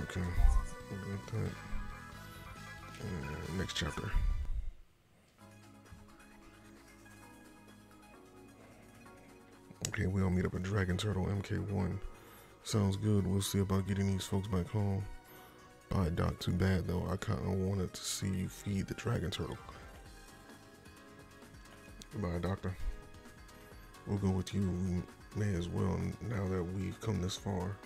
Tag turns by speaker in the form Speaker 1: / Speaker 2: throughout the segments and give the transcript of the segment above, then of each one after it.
Speaker 1: Okay. And uh, next chapter. Okay, we all meet up at Dragon Turtle MK1. Sounds good. We'll see about getting these folks back home. Bye, Doc. Too bad, though. I kind of wanted to see you feed the Dragon Turtle. Bye, Doctor. We'll go with you. We may as well now that we've come this far.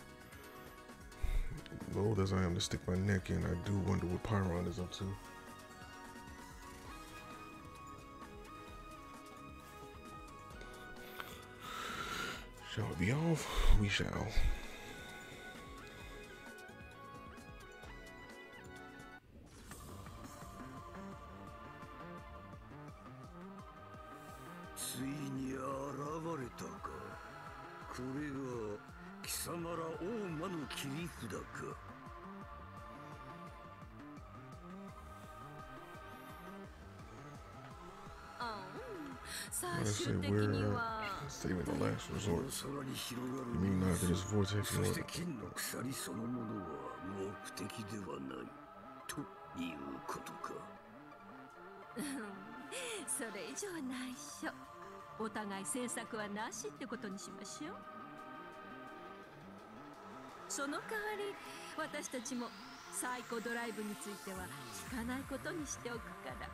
Speaker 1: Bold as I am to stick my neck in, I do wonder what Pyron is up to. Shall it be off? We shall.
Speaker 2: 空に広がるそして金の鎖そのものは目的ではないということか。
Speaker 3: それ以上は内緒お互い詮索はなしってことにしましょう。その代わり私たちもサイコドライブについては聞かないことにしておくから。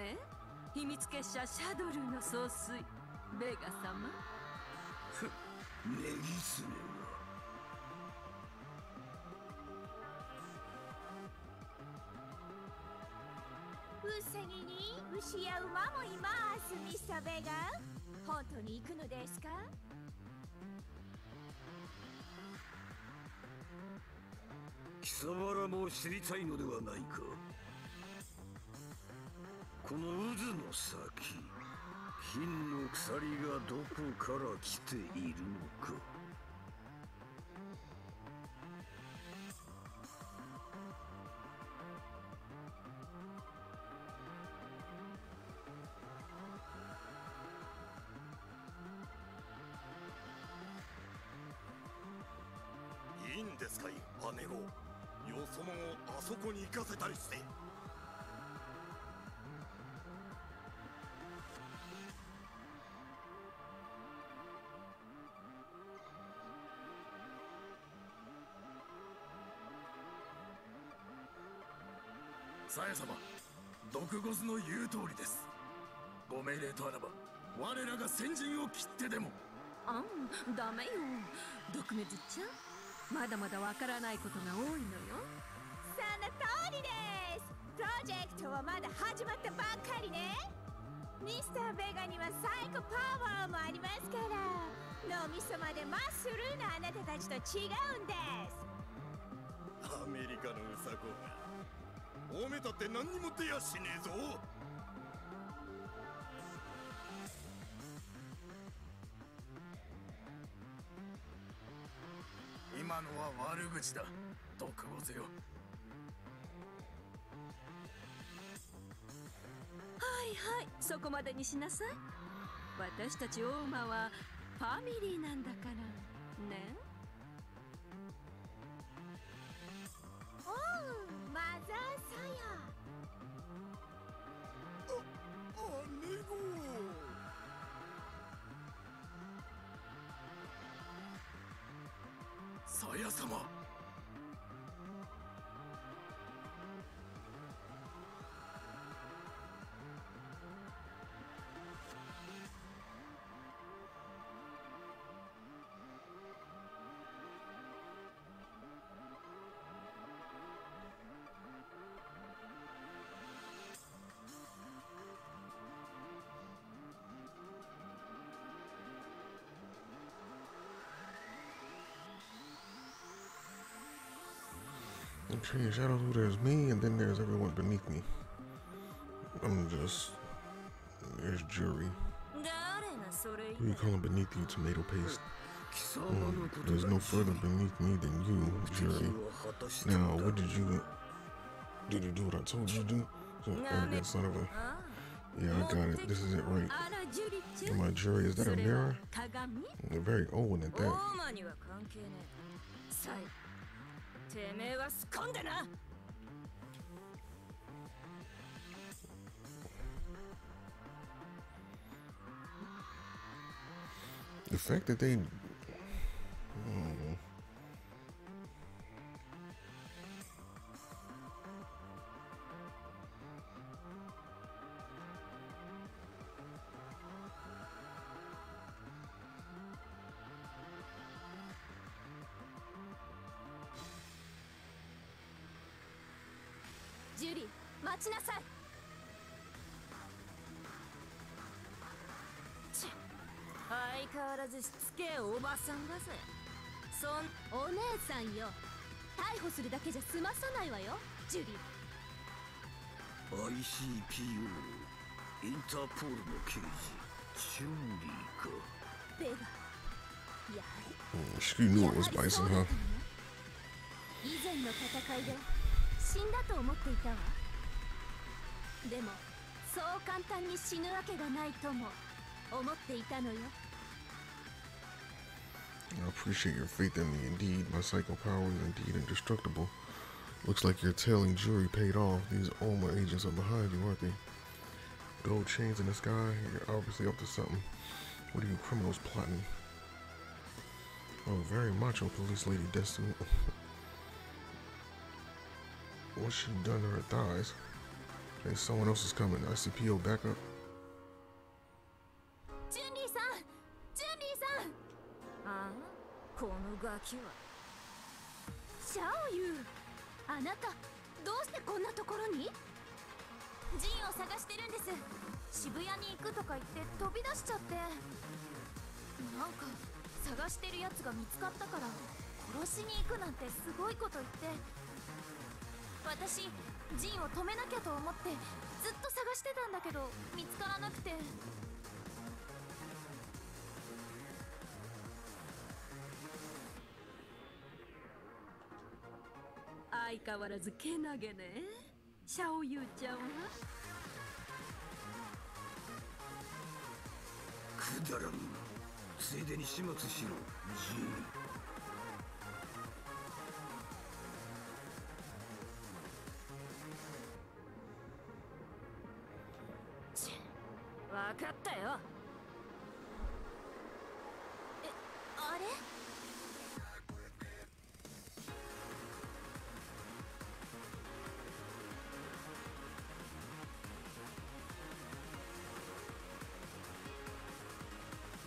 Speaker 3: ね？秘密結社シャドルーの総帥。ベガ様？
Speaker 2: ネギスネは。
Speaker 4: ウサギに牛や馬もいますミスターベガ。本当に行くのですか？
Speaker 2: 貴様らも知りたいのではないかこの渦の先金の鎖がどこから来ているのか。
Speaker 5: いいんですかい姉子よそ者をあそこに行かせたりして。
Speaker 6: さや様毒ゴズの言う通りです。ご命令とあらば我らが先陣を切ってでも。
Speaker 3: あんダメよ。毒メズちゃんまだまだわからないことが多いのよ。
Speaker 4: その通りです。プロジェクトはまだ始まったばっかりね。ミスターベガにはサイコパワーもありますから脳みそまでマッスルなあなたたちと違うんです。
Speaker 5: アメリカのウサコがおめたって何にも出やしねえぞ。
Speaker 6: 今のは悪口だ。毒ゴズよ。
Speaker 3: はいはい。そこまでにしなさい。私たちオーマはファミリーなんだから。ね？
Speaker 6: さ I of
Speaker 1: shadows, know. there's me, and then there's everyone beneath me. I'm just there's jury. Who you calling beneath you, tomato paste? Mm, there's no further beneath me than you, jury. Now, what did you did you do what I told you to do? So oh, son of a Yeah, I got it. This is it right.
Speaker 3: Am
Speaker 1: my jury, is that a mirror? They're very old at that.
Speaker 3: てめえはすっ込んでな
Speaker 1: The fact that they. Hmm.
Speaker 4: "ジュ 待ちなさい。
Speaker 3: ち相変わらずしつけえおばさんだぜ。そん
Speaker 4: お姉さんよ。逮捕するだけじゃ済まさないわよ。ジュリー。
Speaker 2: ICPO インターポールの刑事チュンリーか。
Speaker 4: ベガやはり
Speaker 1: Hmm, She knew it was Bison, huh?
Speaker 4: 以前の戦いで死んだと思っていたわでもそう簡単に死ぬわけがないとも思っていたのよ
Speaker 1: I appreciate your faith in me. Indeed, my psycho power is indeed indestructible. Looks like your tailing jury paid off. These Oma agents are behind you, aren't they? Gold chains in the sky. You're obviously up to something. What are you criminals plotting? Oh, very macho police lady Destiny. What's she done to her thighs? Hey, someone else is coming. ICPO backup.
Speaker 4: ジュンリーさんジュンリーさん
Speaker 3: あこのガキは。
Speaker 4: シャオユあなたどうしてこんなところに？ジンを探してるんです。渋谷に行くとか言って飛び出しちゃって。なんか探してるやつが見つかったから殺しに行くなんてすごいこと言って。私ジンを止めなきゃと思ってずっと探してたんだけど見つからなくて。
Speaker 3: 相変わらずけなげね。シャオユーちゃんは？
Speaker 2: くだらん。ついでに始末しろジン。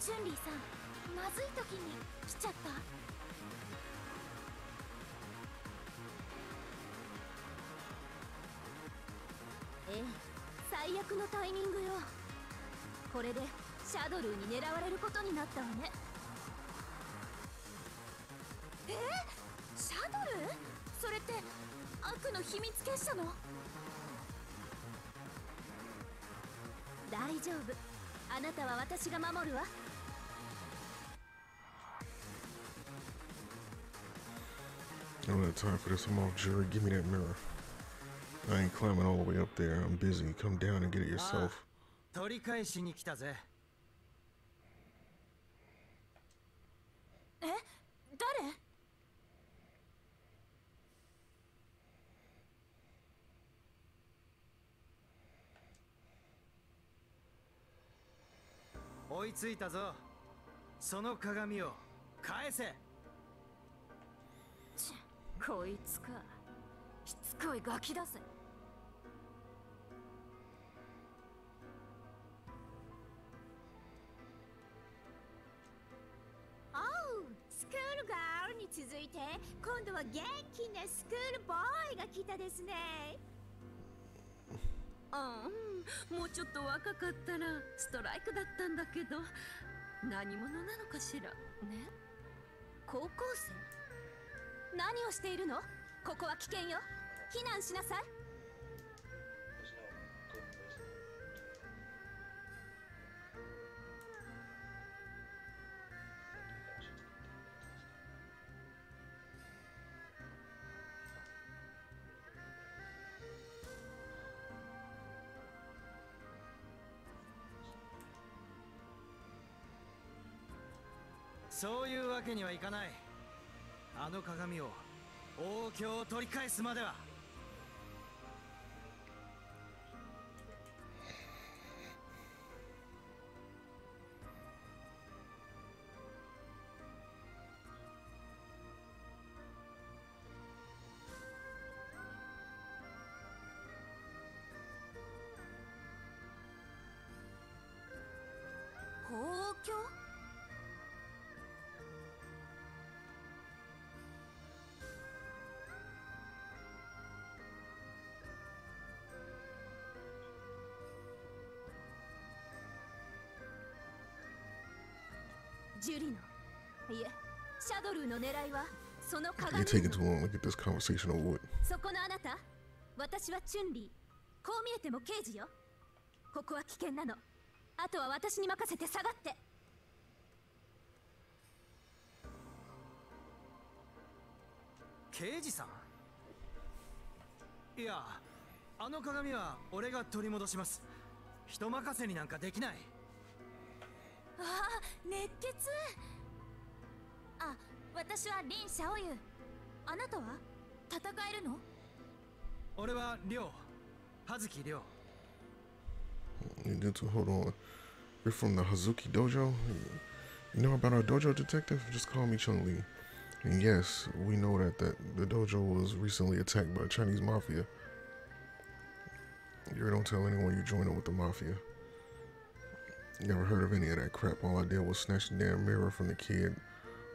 Speaker 4: チュンリーさんまずい時に来ちゃった。ええ最悪のタイミングよ。これでシャドルに狙われることになったわね。えシャドル？それって悪の秘密結社の？大丈夫。あなたは私が守るわ。
Speaker 1: I don't have time for this. I'm off jury. Give me that mirror. I ain't climbing all the way up there. I'm busy. Come down and get it yourself.
Speaker 7: 取り返しに来たぜ
Speaker 4: え誰
Speaker 7: 追いついたぞその鏡を返せ
Speaker 3: こいつか。しつこいガキだぜ。
Speaker 4: おうスクールガールに続いて今度は元気なスクールボーイが来たですね。
Speaker 3: うんもうちょっと若かったらストライクだったんだけど何者なのかしら。ね。
Speaker 4: 高校生？何をしているの？ここは危険よ。避難しなさい。
Speaker 7: そういうわけにはいかない。あの鏡を王郷を取り返すまでは
Speaker 3: ジュリノいえシャドルーの狙いはその
Speaker 1: You're
Speaker 3: 鏡
Speaker 1: taking too long to get this conversation over with.
Speaker 3: そこのあなた。私はチュンリー。こう見えても刑事よ。ここは危険なの。あとは私に任せて下がって。
Speaker 7: 刑事さん？いやあの鏡は俺が取り戻します。人任せになんかできない
Speaker 4: ああ熱血あ私はリン・シャオユあなたは戦えるの
Speaker 7: 俺は亮葉月亮
Speaker 1: You did too. Hold on. You're from the Hazuki Dojo? You know about our dojo detective? Just call me Chung Lee. And yes, we know that, that the dojo was recently attacked by Chinese mafia. You don't tell anyone you joined up with the mafia. Never heard of any of that crap. All I did was snatch the damn mirror from the kid,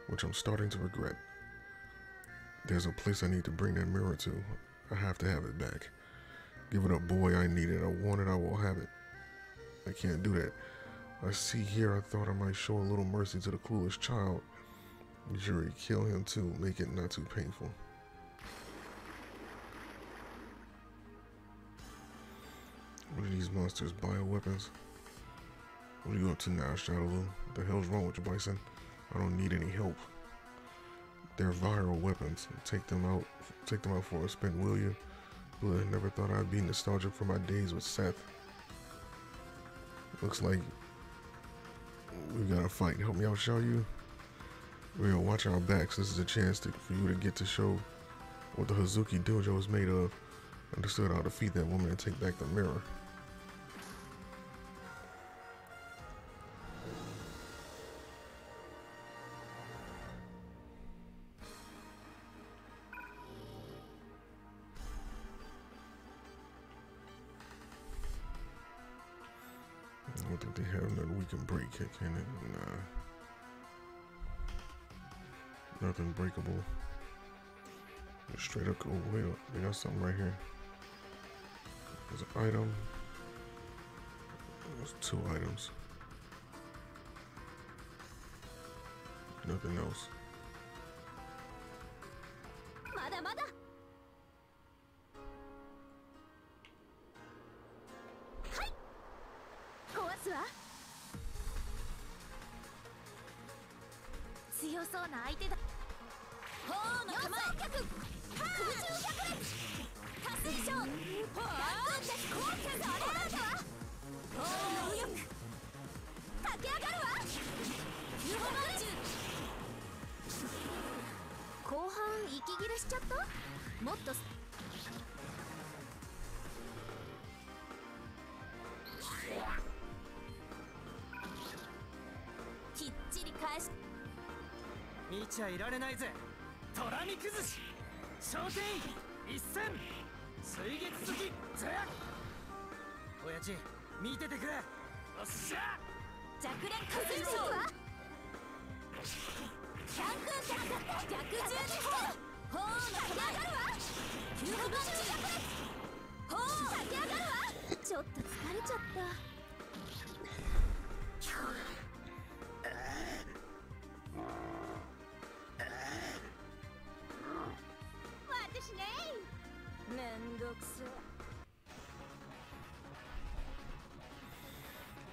Speaker 1: which I'm starting to regret. There's a place I need to bring that mirror to. I have to have it back. Give it up, boy. I need it. I want it. I will have it. I can't do that. I see here. I thought I might show a little mercy to the clueless child. Jury, kill him too. Make it not too painful. What are these monsters? Bioweapons? What are you up to now, Shadowloo? What the hell's wrong with you, Bison? I don't need any help. They're viral weapons. Take them out. Take them out for a spin, will you? Well, I never thought I'd be nostalgic for my days with Seth. Looks like we got a fight. Help me out, shall you? We'll watch our backs. This is a chance to, for you to get to show what the Hazuki Dojo is made of. Understood how to defeat that woman and take back the mirror. Nothing we can it? Nothing breakable. Just Straight up, oh wait, they got something right here. There's an item. There's two items. Nothing else.
Speaker 4: 強そうな相手だ。砲の構え空中百列多水晶百分的光線あれあなたは砲の右翼駆け上がるわユホマルチュ後半息切れしちゃったもっときち
Speaker 7: ゃいられないぜ。虎見崩し焦点一戦水月突きゼ親父見ててくれ。よっしゃ。
Speaker 4: 弱連加水晶。キャン空脚逆十字砲砲の駆け上がるわ急上がるわちょっと疲れちゃった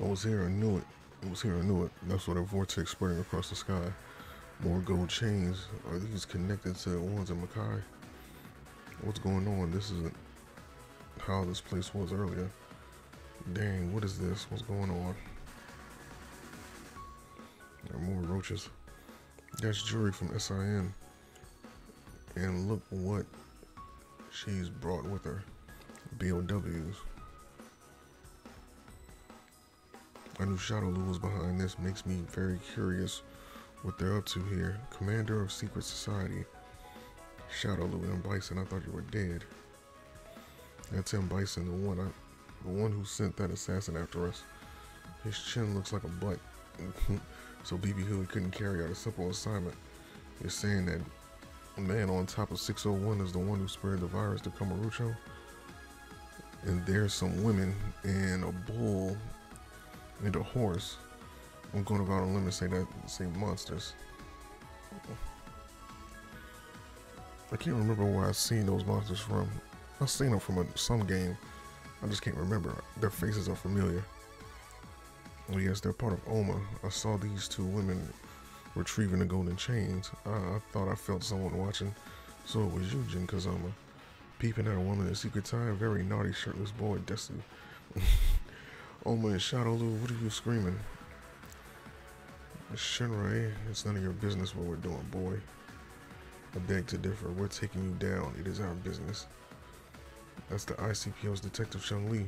Speaker 1: I was here, I knew it. I was here, I knew it. That's what a vortex spreading across the sky. More gold chains. Are these connected to the ones in Makai? What's going on? This isn't how this place was earlier. Dang, what is this? What's going on? There are more roaches. That's Jury from SIN. And look what she's brought with her. BOWs. I knew Shadowloo was behind this. Makes me very curious what they're up to here. Commander of Secret Society. Shadowloo and Bison, I thought you were dead. That's him, Bison, the one I, the one who sent that assassin after us. His chin looks like a butt. so BB Hood couldn't carry out a simple assignment. You're saying that man on top of 601 is the one who spread the virus to Kamarucho? And there's some women and a bull and a horse. I'm going to go out on a limb and say that say monsters. I can't remember where I've seen those monsters from. I've seen them from a, some game. I just can't remember. Their faces are familiar. Oh yes, they're part of Oma. I saw these two women retrieving the golden chains. I, I thought I felt someone watching, so it was you, Jin Kazama. Peeping at a woman in secret time, very naughty shirtless boy, Desu. Oh Oma and Shadowloo, what are you screaming? Shinra, it's none of your business what we're doing, boy. I beg to differ. We're taking you down. It is our business. That's the ICPO's Detective Chung Lee.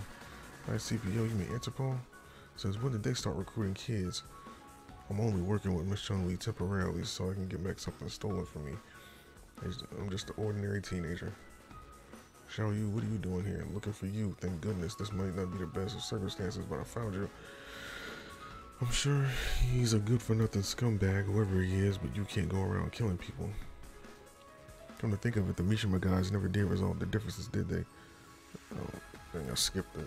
Speaker 1: ICPO, you mean Interpol? Since when did they start recruiting kids? I'm only working with Miss Chung Lee temporarily so I can get back something stolen from me. I'm just an ordinary teenager. Xiao Yu, what are you doing here? I'm looking for you. Thank goodness. This might not be the best of circumstances, but I found you. I'm sure he's a good for nothing scumbag, whoever he is, but you can't go around killing people. Come to think of it, the Mishima guys never did resolve the differences, did they? Oh, dang, I skipped the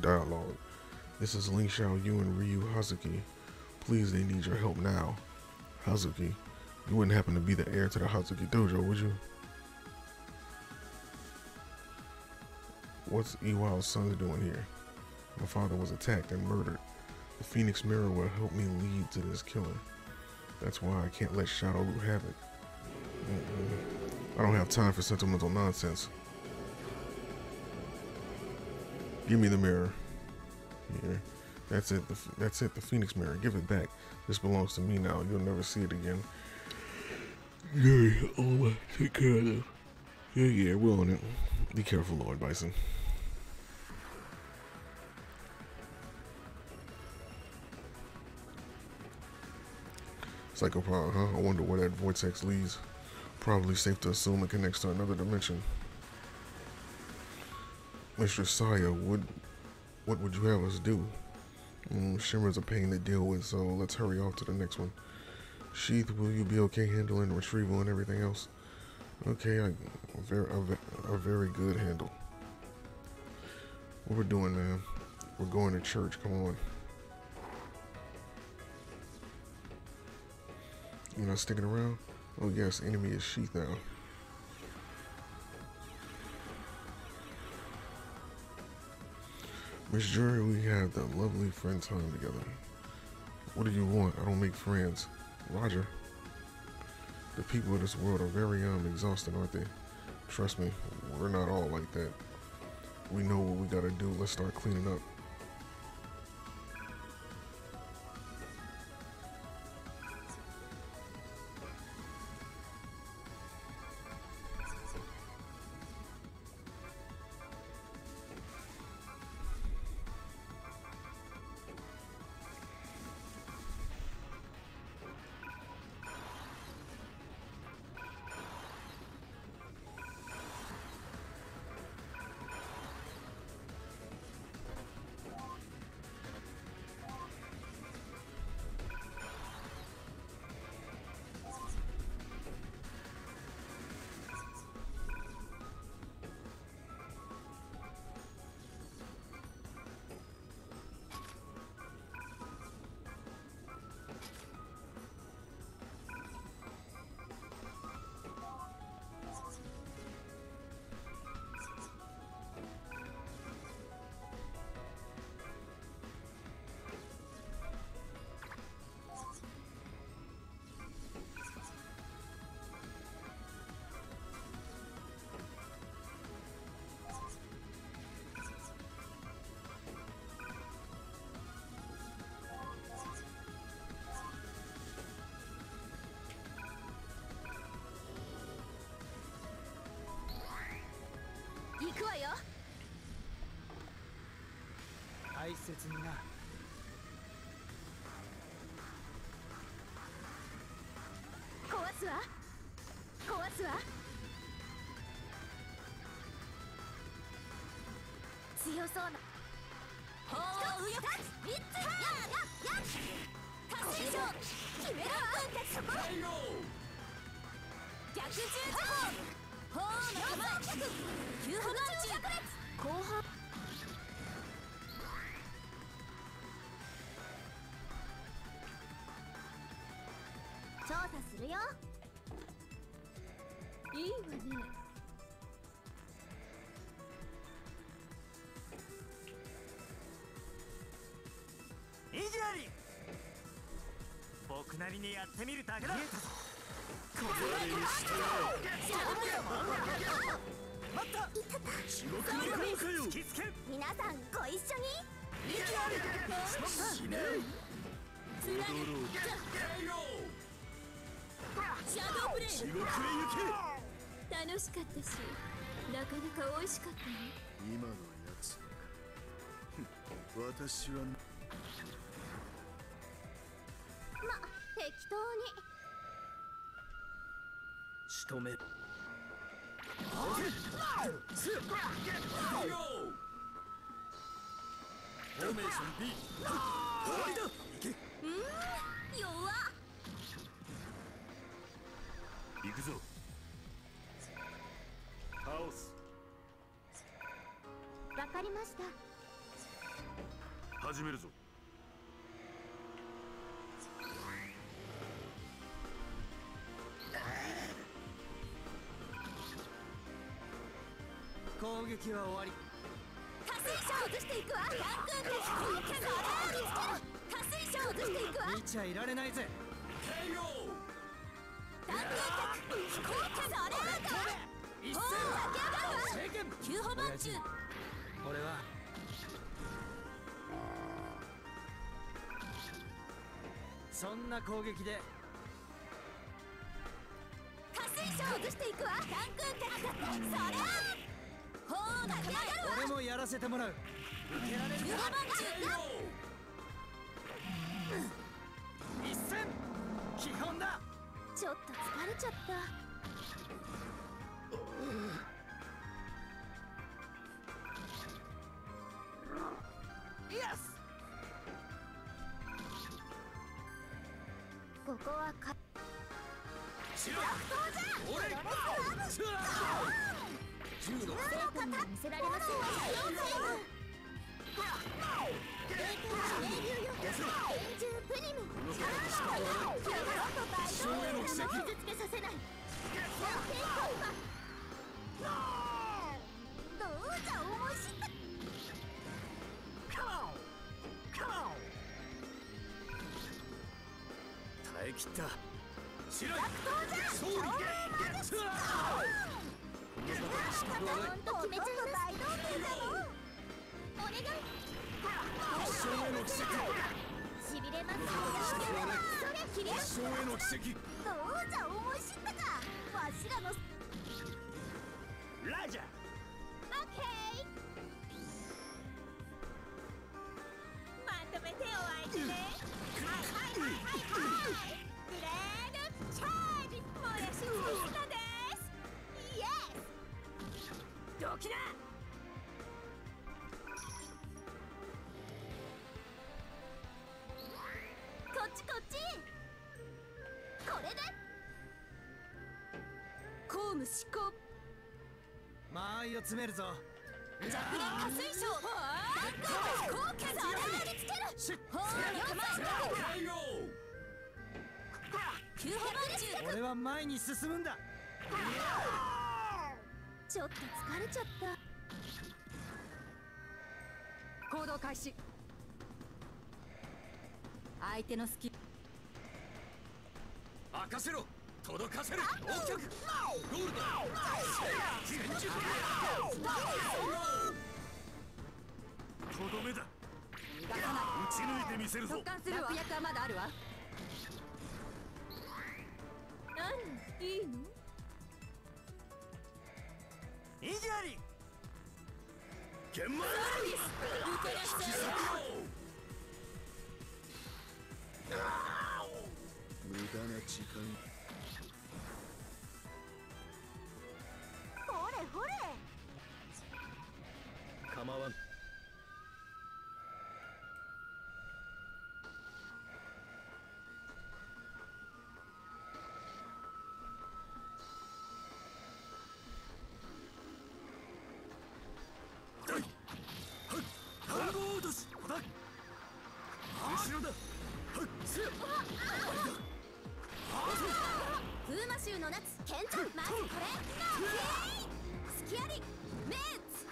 Speaker 1: dialogue. This is Ling Xiao Yu and Ryu Hazuki. Please, they need your help now. Hazuki, you wouldn't happen to be the heir to the Hazuki Dojo, would you? What's Iwao's son doing here? My father was attacked and murdered. The Phoenix Mirror will help me lead to this killing. That's why I can't let Shadow have it. I don't have time for sentimental nonsense. Give me the mirror. Here. That's it. The, that's it. The Phoenix Mirror. Give it back. This belongs to me now. You'll never see it again. Yeah, oh, take care of them. Yeah, yeah, we're on it. Be careful, Lord Bison. Psychopower, huh? I wonder where that vortex leads. Probably safe to assume it connects to another dimension. Mr. Saya, what, what would you have us do? Mm, Shimmer's a pain to deal with, so let's hurry off to the next one. Sheath, will you be okay handling retrieval and everything else? Okay, a, very, a, a very good handle. What we're doing, man? We're going to church. Come on. You not sticking around? Oh yes, enemy is Sheath now. Miss Jury, we had the lovely friend time together. What do you want? I don't make friends. Roger. The people of this world are very um exhausted, aren't they? Trust me, we're not all like that. We know what we gotta do. Let's start cleaning up. 行くわよ。
Speaker 7: 大切にな。
Speaker 4: 壊すわ。壊すわ。強そうな。法を動かす三つやや達成勝決めろ。たそこ逆十字砲ほう後半調査するよいいわね
Speaker 7: 僕なりにやってみるだけだ。待った
Speaker 5: 地
Speaker 4: 皆さんご一緒に。
Speaker 3: シャドープレイ楽しかったしなかなか美味しかったね。
Speaker 5: 今のやつ 私は。仕留め。るフォーメーション B 終わりだ行け
Speaker 4: 弱っ
Speaker 5: 行くぞ。倒す
Speaker 4: わかりました。
Speaker 5: 始めるぞ
Speaker 7: 攻撃は終わり。
Speaker 4: 加水車を移していくわ。ランクーン的高キャノール加水車を移していくわ。
Speaker 7: 見ちゃいられないぜ。
Speaker 4: ランクーン的高キャノール
Speaker 7: 一
Speaker 4: おお湧き上がる。わ急歩番中
Speaker 7: 俺はそんな攻撃で
Speaker 4: 加水車を移していくわ。ランクーン的それ
Speaker 7: 俺もやらせてもらう。受けられる
Speaker 4: 急歩番中
Speaker 7: 一戦基本だ。
Speaker 4: ちょっと疲れちゃった。
Speaker 7: イエス！
Speaker 4: ここはか
Speaker 5: 俺
Speaker 4: どうぞ思い。知った
Speaker 5: 耐え切った
Speaker 4: 勝利本当決めちゃ大道芸だよお願い
Speaker 5: 勝への奇跡
Speaker 4: しびれます
Speaker 7: 間合いを詰めるぞ。
Speaker 4: 弱点加水晶ダンク高キャそれにつける。
Speaker 7: シュッ
Speaker 4: ほうよ構え急歩番中
Speaker 7: 俺は前に進むんだ。
Speaker 4: ちょっと疲れちゃった。
Speaker 3: 行動開始。相手のスキル
Speaker 5: 任せろ届かせる。王脚ゴールド全熟とどめだ。
Speaker 3: 逃がさない
Speaker 5: 打ち抜いてみせるぞ。
Speaker 3: するわはまだあるわ。何？いいの？
Speaker 7: 意地あり。
Speaker 6: 玄米
Speaker 3: 受けなさい
Speaker 6: 無駄な時間
Speaker 4: れほれ
Speaker 6: 構わん
Speaker 4: 風魔衆の夏ケンちゃんまずこれスキアリメンツ。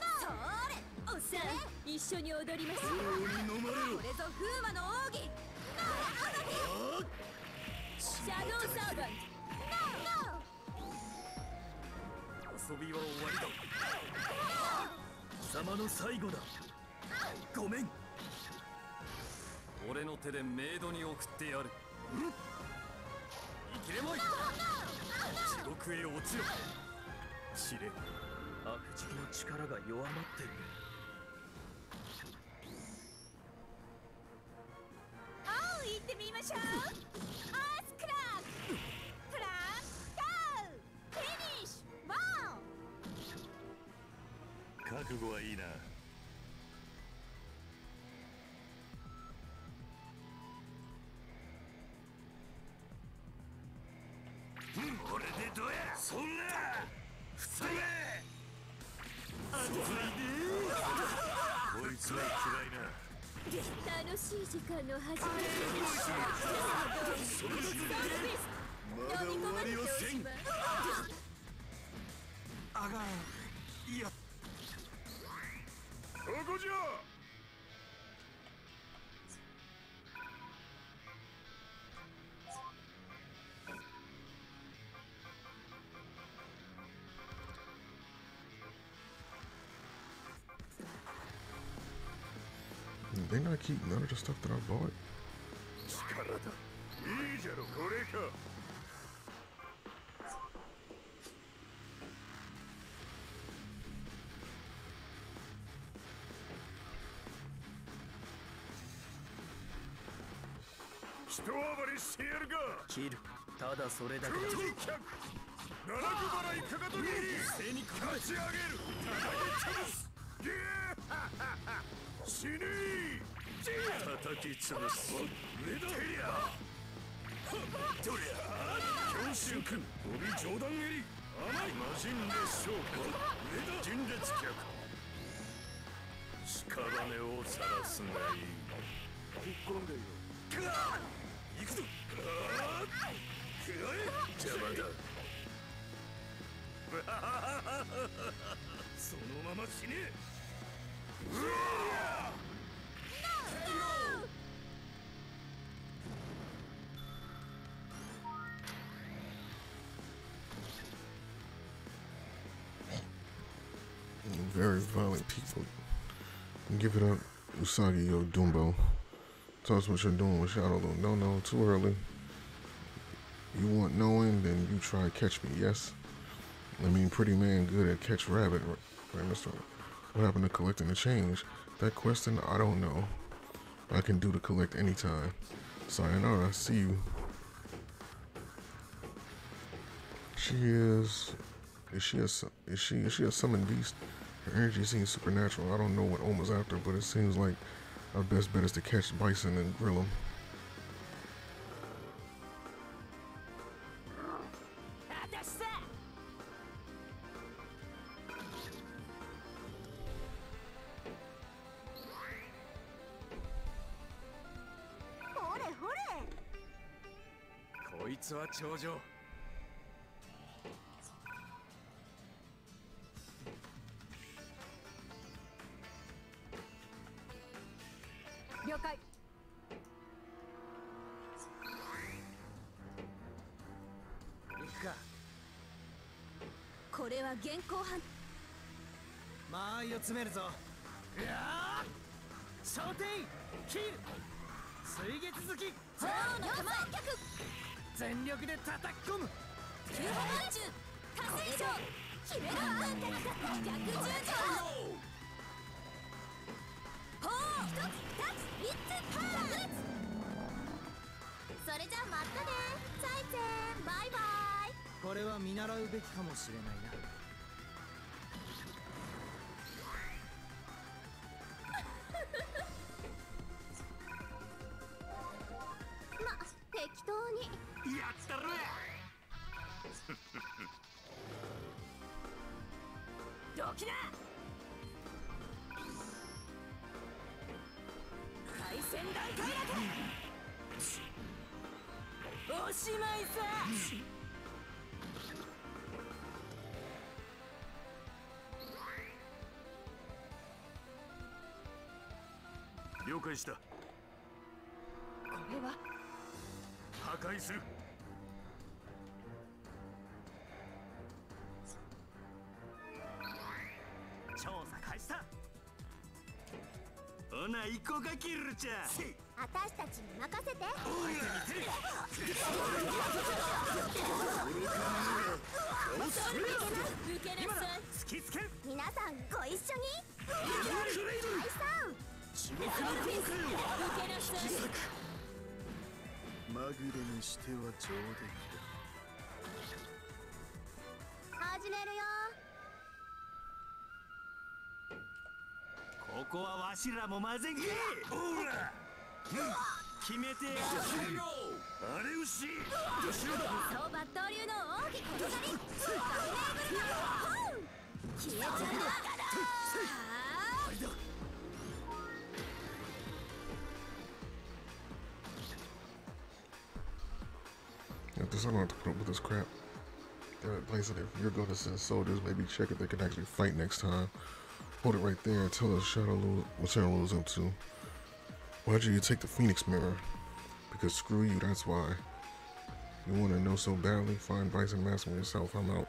Speaker 4: それ
Speaker 3: おっさん一緒に踊ります。
Speaker 6: 王に飲まれろ
Speaker 3: これぞ風魔の奥義。シャドウサーバン
Speaker 6: 遊びは終わりだ貴様の最後だ。ごめん。
Speaker 2: 俺の手でメイドに送ってやる。生きれまい。地獄へ落ちろ知れ
Speaker 6: 悪事の力が弱まっている
Speaker 4: おう行ってみましょうアースクラックプランゴーフィニッシュボー
Speaker 5: 覚悟はいいな。これでどや。そんな。ふめ熱いでこいつは嫌いな
Speaker 3: 楽しい時間の始まり
Speaker 6: まだ終わりをせんあがいや。
Speaker 5: ここじゃ。
Speaker 1: Keep none of the stuff that I bought.
Speaker 6: ただそれだけだ
Speaker 5: 死ねー叩き潰す目だてりゃどりゃ強襲君帯上段蹴り甘い魔人列将軍目だ人列脚屍を晒すがいい引っ込んでいろ行くぞあーくらえ邪魔だそのまま死ねうわ
Speaker 1: Very violent people. Give it up, Usagi Yo Dumbo. Tell us what you're doing with Shadow though. No, no, too early. You want knowing, then you try catch me, yes? I mean, pretty man good at catch rabbit, right, Mr. What happened to collecting the change? That question, I don't know. I can do to collect anytime. Sayonara, see you. She is. Is she a is she is she a summoned beast? Her energy seems supernatural. I don't know what Oma's after, but it seems like our best bet is to catch Bison and grill him.
Speaker 3: 私さ
Speaker 7: 詰めるぞ。いやー焦点キル水月好き
Speaker 3: 王の構え
Speaker 7: 全力で叩き込む。
Speaker 3: 急波中達成賞
Speaker 4: 決めろ逆十条ほう一つ二つ三つそれじゃあまたね再见バイバイ
Speaker 7: これは見習うべきかもしれないな
Speaker 3: おしまいさ。
Speaker 5: 了解した。
Speaker 3: これは。
Speaker 5: 破壊する。
Speaker 7: 調査開始だ。
Speaker 2: ほな行こうかキルちゃん
Speaker 4: 私たちに任せて。皆さんご一緒に。
Speaker 6: まぐれにしては上
Speaker 4: 始めるよ
Speaker 2: ここはわしらも混ぜんけほら決めてや
Speaker 5: あれ牛
Speaker 4: そう抜刀流の奥義転がり消えちゃうあー
Speaker 1: If this, I don't have to put up with this crap. Damn it, place it. If you're going to send soldiers, maybe check if they can actually fight next time. Hold it right there and tell us Shadow Luz, what Shadow Luz up to. Why'd you take the Phoenix Mirror? Because screw you, that's why. You want to know so badly? Find Bison Master yourself. I'm out.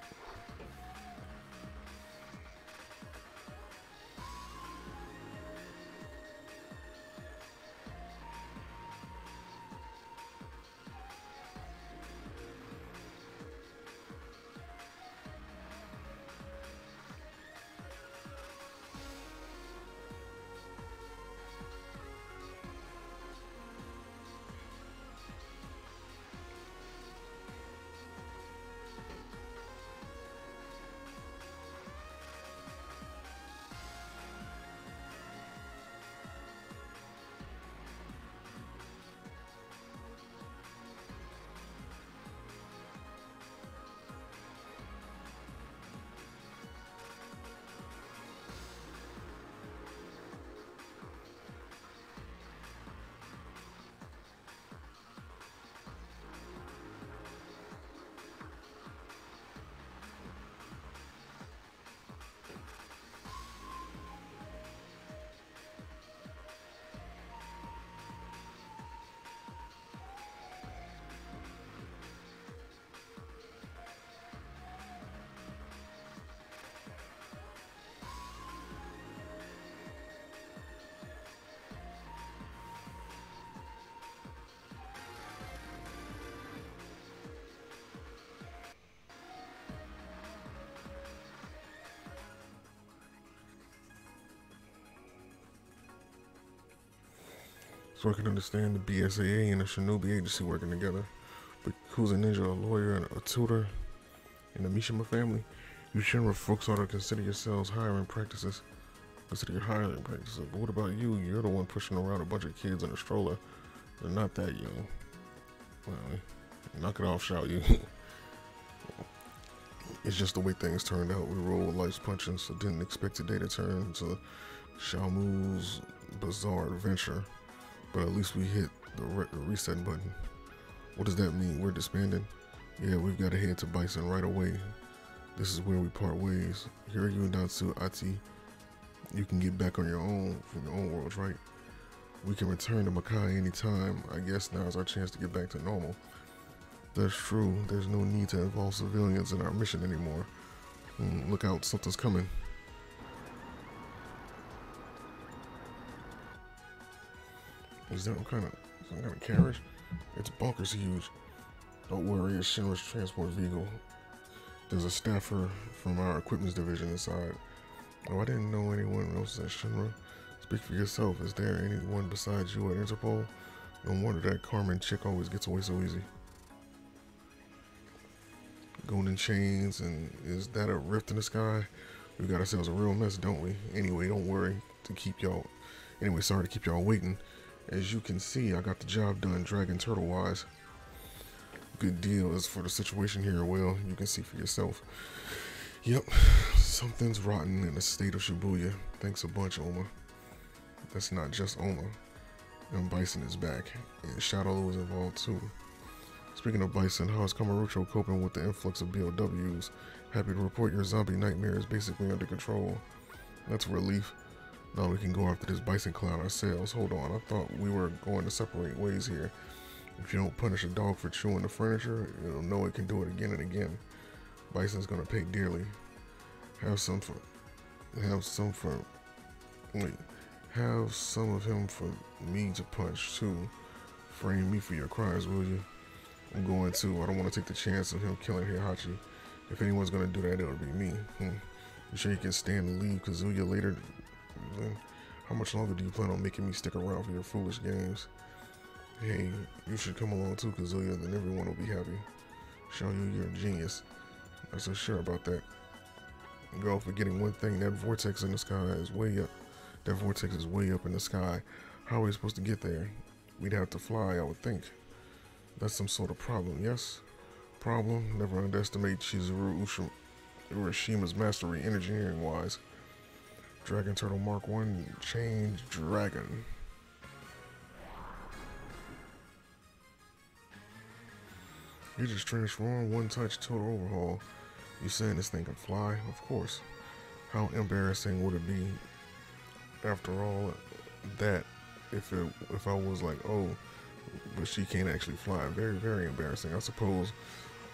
Speaker 1: So I can understand the BSAA and the Shinobi agency working together. But who's a ninja, a lawyer, and a tutor in the Mishima family? You Shinra folks ought to consider yourselves hiring practices. Consider your hiring practices. But what about you? You're the one pushing around a bunch of kids in a stroller. They're not that young. Well, knock it off, shout you. it's just the way things turned out. We rolled with life's punches, so didn't expect today to turn into Xiaomu's bizarre adventure but at least we hit the, re- reset button. What does that mean? We're disbanding? Yeah, we've got to head to Bison right away. This is where we part ways. Here you and Datsu Ati. You can get back on your own from your own worlds, right? We can return to Makai anytime. I guess now is our chance to get back to normal. That's true. There's no need to involve civilians in our mission anymore. Hmm, look out, something's coming. Is that some kind of some kind of carriage? It's bonkers huge. Don't worry, it's Shinra's transport vehicle. There's a staffer from our equipment division inside. Oh, I didn't know anyone else at Shinra. Speak for yourself. Is there anyone besides you at Interpol? No wonder that Carmen chick always gets away so easy. Golden chains, and is that a rift in the sky? We got ourselves a real mess, don't we? Anyway, don't worry to keep y'all. Anyway, sorry to keep y'all waiting. As you can see, I got the job done, Dragon Turtle wise. Good deal as for the situation here. Well, you can see for yourself. Yep, something's rotten in the state of Shibuya. Thanks a bunch, Oma. That's not just Oma. And Bison is back, and Shadow was involved too. Speaking of Bison, how is Kamarucho coping with the influx of BOWs? Happy to report your zombie nightmare is basically under control. That's a relief. Now we can go after this Bison clown ourselves. Hold on, I thought we were going to separate ways here. If you don't punish a dog for chewing the furniture, you'll know it can do it again and again. Bison's gonna pay dearly. Have some for, have some for, wait, have some of him for me to punch too. Frame me for your crimes, will you? I'm going to. I don't want to take the chance of him killing Heihachi. If anyone's gonna do that, it'll be me. Hmm. You sure you can stand to leave Kazuya later? Then how much longer do you plan on making me stick around for your foolish games? Hey, you should come along too, Kazuya, then everyone will be happy. Show you you're a genius. Not so sure about that. Girl, forgetting one thing, that vortex in the sky is way up. That vortex is way up in the sky. How are we supposed to get there? We'd have to fly, I would think. That's some sort of problem, yes? Problem? Never underestimate Chizuru Urashima's mastery engineering wise. Dragon Turtle Mark 1 Change Dragon. You just transformed one touch total overhaul. You saying this thing can fly? Of course. How embarrassing would it be after all that if it if I was like, oh, but she can't actually fly. Very, very embarrassing, I suppose.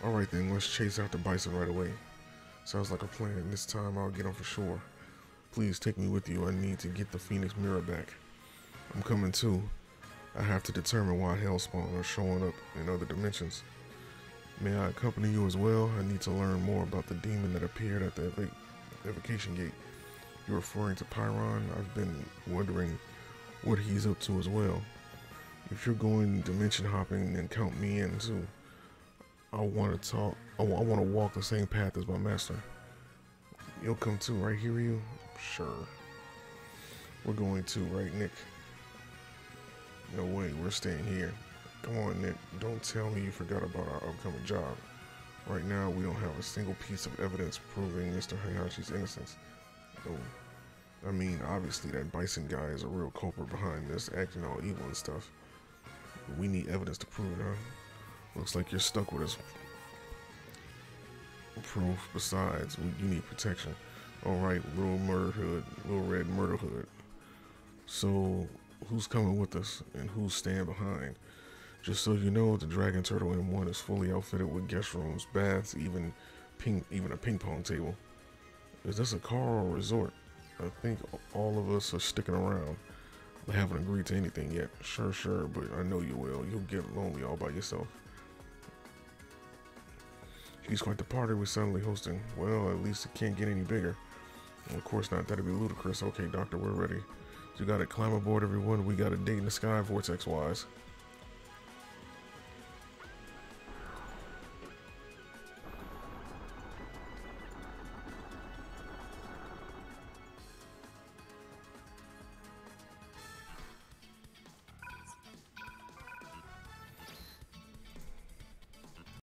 Speaker 1: Alright then, let's chase after Bison right away. Sounds like a plan. This time I'll get him for sure. Please take me with you. I need to get the Phoenix Mirror back. I'm coming too. I have to determine why Hellspawn are showing up in other dimensions. May I accompany you as well? I need to learn more about the demon that appeared at the ev evocation gate. You're referring to Pyron? I've been wondering what he's up to as well. If you're going dimension hopping, then count me in too. I want to talk. I want to walk the same path as my master. You'll come too, right, Hiryu? Sure. We're going to, right, Nick? No way, we're staying here. Come on, Nick. Don't tell me you forgot about our upcoming job. Right now, we don't have a single piece of evidence proving Mr. Hayashi's innocence. I mean, obviously that Bison guy is a real culprit behind this, acting all evil and stuff. We need evidence to prove it, huh? Looks like you're stuck with us. Proof. Besides, we, you need protection. All right, little murder hood, little red murder hood. So, who's coming with us and who's staying behind? Just so you know, the Dragon Turtle M1 is fully outfitted with guest rooms, baths, even ping, even a ping pong table. Is this a car or a resort? I think all of us are sticking around. I haven't agreed to anything yet. Sure, sure, but I know you will. You'll get lonely all by yourself. He's quite the party we're suddenly hosting. Well, at least it can't get any bigger. Well, of course not. That'd be ludicrous. Okay, Doctor, we're ready. You got to climb aboard, everyone. We got a date in the sky, vortex-wise.